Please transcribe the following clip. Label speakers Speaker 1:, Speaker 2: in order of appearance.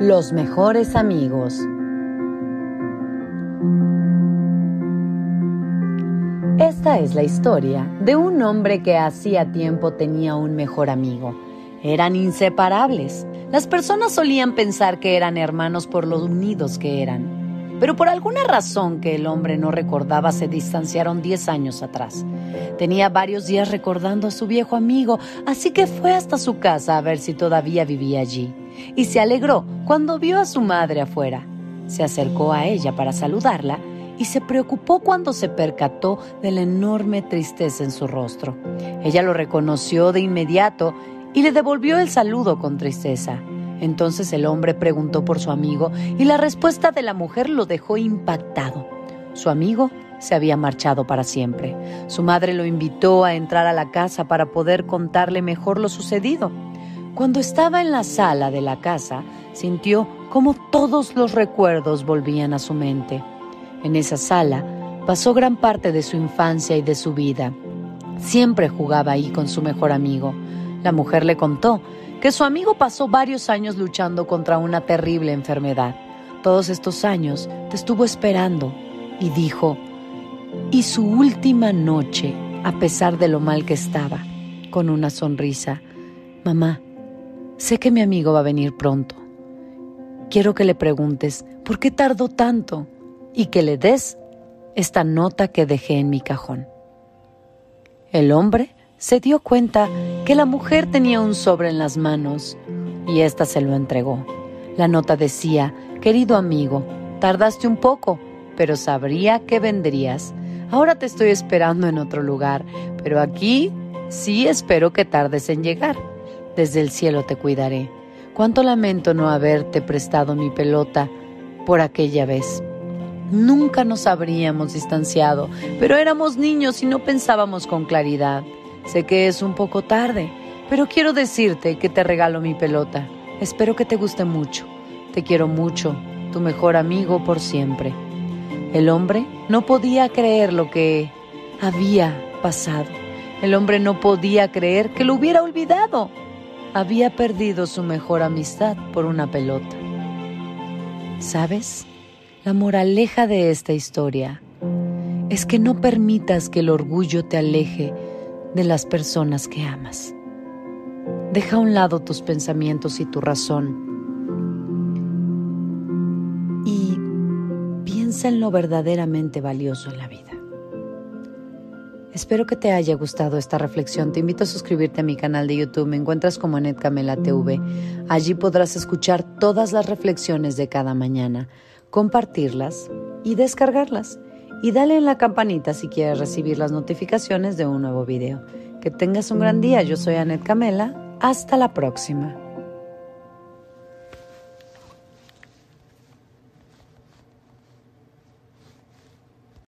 Speaker 1: Los mejores amigos. Esta es la historia de un hombre que hacía tiempo tenía un mejor amigo. Eran inseparables. Las personas solían pensar que eran hermanos por lo unidos que eran. Pero por alguna razón que el hombre no recordaba se distanciaron 10 años atrás. Tenía varios días recordando a su viejo amigo, así que fue hasta su casa a ver si todavía vivía allí y se alegró cuando vio a su madre afuera. Se acercó a ella para saludarla y se preocupó cuando se percató de la enorme tristeza en su rostro. Ella lo reconoció de inmediato y le devolvió el saludo con tristeza. Entonces el hombre preguntó por su amigo y la respuesta de la mujer lo dejó impactado. Su amigo se había marchado para siempre. Su madre lo invitó a entrar a la casa para poder contarle mejor lo sucedido. Cuando estaba en la sala de la casa, sintió como todos los recuerdos volvían a su mente. En esa sala pasó gran parte de su infancia y de su vida. Siempre jugaba ahí con su mejor amigo. La mujer le contó que su amigo pasó varios años luchando contra una terrible enfermedad. Todos estos años te estuvo esperando y dijo, y su última noche, a pesar de lo mal que estaba, con una sonrisa, mamá, Sé que mi amigo va a venir pronto. Quiero que le preguntes por qué tardó tanto y que le des esta nota que dejé en mi cajón. El hombre se dio cuenta que la mujer tenía un sobre en las manos y ésta se lo entregó. La nota decía, querido amigo, tardaste un poco, pero sabría que vendrías. Ahora te estoy esperando en otro lugar, pero aquí sí espero que tardes en llegar desde el cielo te cuidaré. Cuánto lamento no haberte prestado mi pelota por aquella vez. Nunca nos habríamos distanciado, pero éramos niños y no pensábamos con claridad. Sé que es un poco tarde, pero quiero decirte que te regalo mi pelota. Espero que te guste mucho. Te quiero mucho, tu mejor amigo por siempre. El hombre no podía creer lo que había pasado. El hombre no podía creer que lo hubiera olvidado había perdido su mejor amistad por una pelota. ¿Sabes? La moraleja de esta historia es que no permitas que el orgullo te aleje de las personas que amas. Deja a un lado tus pensamientos y tu razón y piensa en lo verdaderamente valioso en la vida. Espero que te haya gustado esta reflexión. Te invito a suscribirte a mi canal de YouTube. Me encuentras como Anet TV. Allí podrás escuchar todas las reflexiones de cada mañana, compartirlas y descargarlas. Y dale en la campanita si quieres recibir las notificaciones de un nuevo video. Que tengas un gran día. Yo soy Anet Camela. Hasta la próxima.